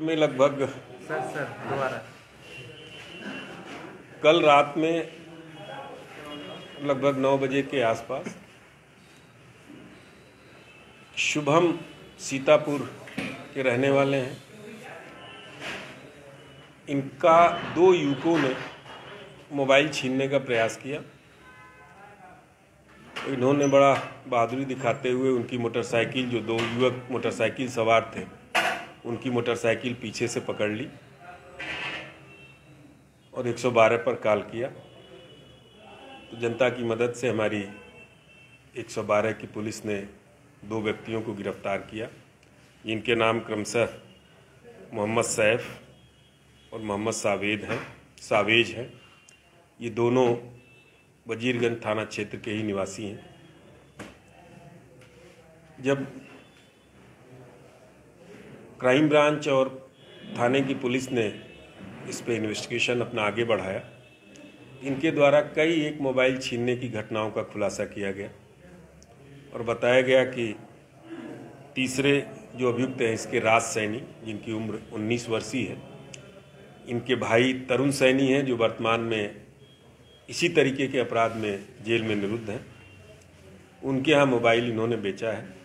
में लगभग sir sir दोबारा। कल रात में लगभग नौ बजे के आसपास शुभम सीतापुर के रहने वाले हैं। इनका दो युवकों ने मोबाइल छीनने का प्रयास किया। इन्होंने बड़ा बहादुरी दिखाते हुए उनकी मोटरसाइकिल जो दो युवक मोटरसाइकिल सवार थे उनकी मोटरसाइकिल पीछे से पकड़ ली और 112 पर कॉल किया। तो जनता की मदद से हमारी 112 की पुलिस ने दो व्यक्तियों को गिरफ़्तार किया। जिनके नाम क्रमशः मोहम्मद सैफ और मोहम्मद सावेद हैं, सावेज हैं। ये दोनों वजीरगंज थाना क्षेत्र के ही निवासी हैं। जब क्राइम ब्रांच और थाने की पुलिस ने इस पर इन्वेस्टिगेशन अपना आगे बढ़ाया। इनके द्वारा कई एक मोबाइल छीनने की घटनाओं का खुलासा किया गया और बताया गया कि तीसरे जो अभियुक्त हैं इसके राज सैनी, जिनकी उम्र 19 वर्षीय है, इनके भाई तरुण सैनी हैं, जो वर्तमान में इसी तरीके के अपराध में जेल में निरुद्ध हैं। उनके यहाँ मोबाइल इन्होंने बेचा है।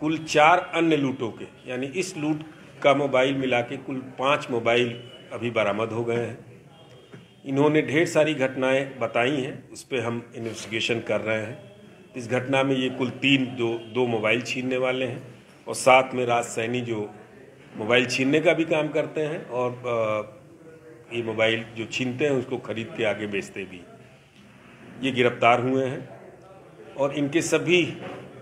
कुल चार अन्य लूटों के, यानी इस लूट का मोबाइल मिला के कुल पाँच मोबाइल अभी बरामद हो गए हैं। इन्होंने ढेर सारी घटनाएँ बताई हैं, उस पर हम इन्वेस्टिगेशन कर रहे हैं। इस घटना में ये कुल तीन, दो दो मोबाइल छीनने वाले हैं और साथ में राज सैनी जो मोबाइल छीनने का भी काम करते हैं और ये मोबाइल जो छीनते हैं उसको खरीद के आगे बेचते भी। ये गिरफ़्तार हुए हैं और इनके सभी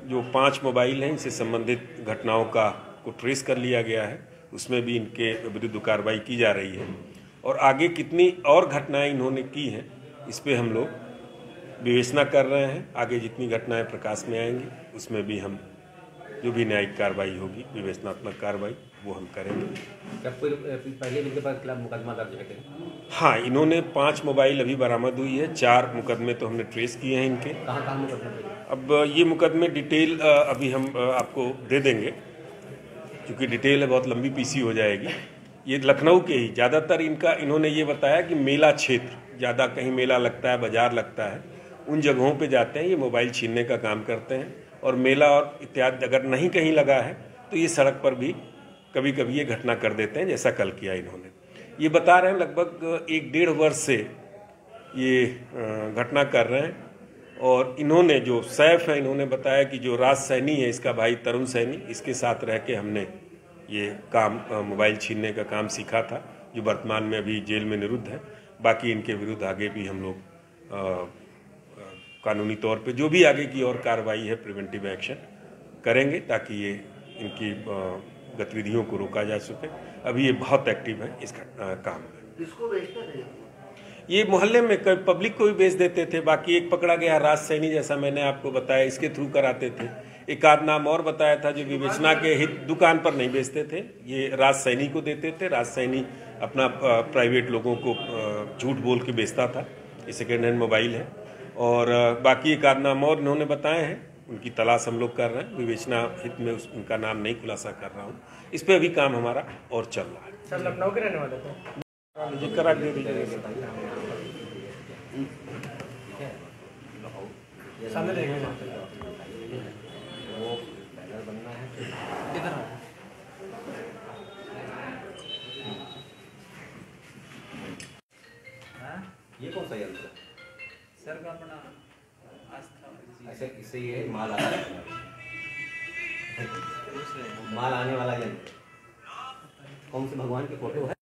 जो पाँच मोबाइल हैं इससे संबंधित घटनाओं का को ट्रेस कर लिया गया है। उसमें भी इनके विरुद्ध कार्रवाई की जा रही है। और आगे कितनी और घटनाएँ इन्होंने की हैं, इस पर हम लोग विवेचना कर रहे हैं। आगे जितनी घटनाएँ प्रकाश में आएँगी, उसमें भी हम, जो भी न्यायिक कार्रवाई होगी, विवेचनात्मक कार्रवाई वो हम करेंगे क्या पहले इनके पास खिलाफ मुकदमा दर्ज है क्या? हाँ इन्होंने पाँच मोबाइल अभी बरामद हुई है चार मुकदमे तो हमने ट्रेस किए हैं इनके कहाँ कहाँ मुकदमा है? अब ये मुकदमे डिटेल अभी हम आपको दे देंगे क्योंकि डिटेल है बहुत लंबी पीसी हो जाएगी ये लखनऊ के ही ज़्यादातर इनका इन्होंने ये बताया कि मेला क्षेत्र ज़्यादा कहीं मेला लगता है बाज़ार लगता है उन जगहों पे जाते हैं ये मोबाइल छीनने का काम करते हैं और मेला और इत्यादि अगर नहीं कहीं लगा है तो ये सड़क पर भी कभी कभी ये घटना कर देते हैं जैसा कल किया इन्होंने। ये बता रहे हैं लगभग एक डेढ़ वर्ष से ये घटना कर रहे हैं और इन्होंने जो सैफ है इन्होंने बताया कि जो राज सैनी है इसका भाई तरुण सैनी इसके साथ रह के हमने ये काम मोबाइल छीनने का काम सीखा था जो वर्तमान में अभी जेल में निरुद्ध है। बाकी इनके विरुद्ध आगे भी हम लोग कानूनी तौर पे जो भी आगे की और कार्रवाई है प्रिवेंटिव एक्शन करेंगे ताकि ये इनकी अ, गतिविधियों को रोका जा सके। अभी ये बहुत एक्टिव है इस काम में। किसको बेचते थे ये मोहल्ले में कई पब्लिक को भी बेच देते थे बाकी एक पकड़ा गया राज सैनी जैसा मैंने आपको बताया इसके थ्रू कराते थे। एक आध नाम और बताया था जो विवेचना के हित दुकान पर नहीं बेचते थे। ये राज सैनी को देते थे। राज सैनी अपना प्राइवेट लोगों को झूठ बोल के बेचता था। ये सेकेंड हैंड मोबाइल है। और बाकी एक आध नाम और इन्होंने बताए हैं। उनकी तलाश हम लोग कर रहे हैं। विवेचना हित में उस, उनका नाम नहीं खुलासा कर रहा हूँ। इस पर अभी काम हमारा और चल रहा है। सर लखनऊ के रहने वाले थे। करा करा दे दीजिए। सामने देखेंगे वो बैनर बनना है किधर ये कौन सा यंत्र? सर का अपना ऐसे इससे ये माल आ माल आने वाला यंत्र कौन से भगवान की फ़ोटो है?